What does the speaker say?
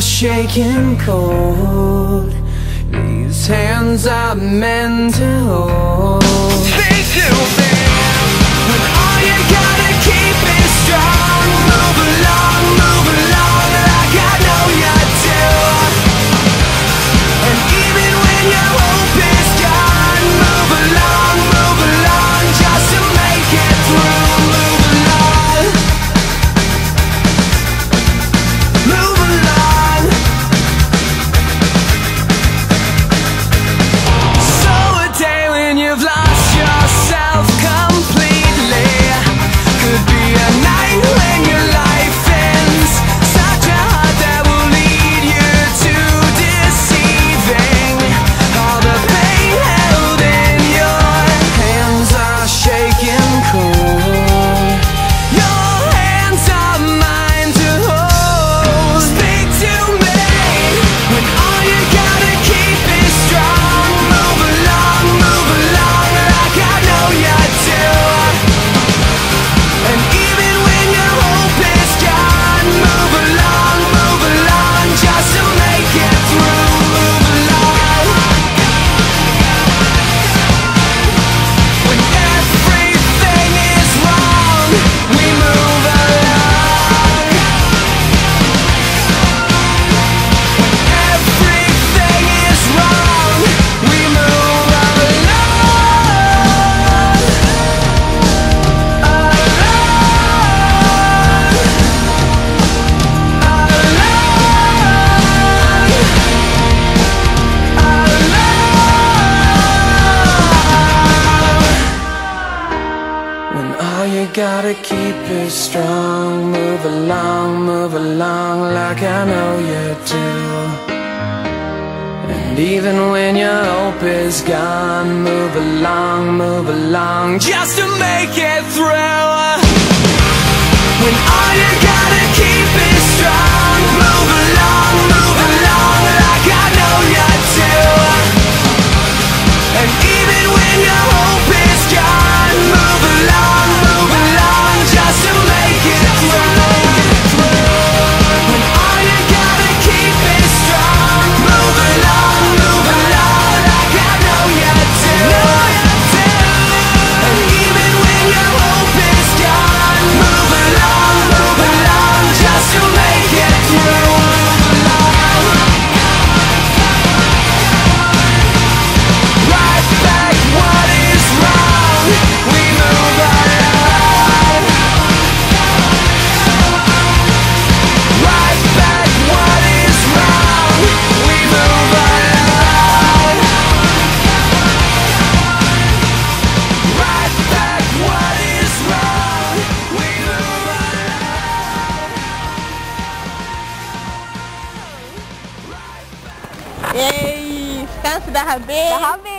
shaking cold. These hands are meant to hold. you gotta keep it strong. Move along, move along like I know you do. And even when your hope is gone Move along, move along Just to make it through. When all you Ei, aí, canto da rabeira. Da rabeira.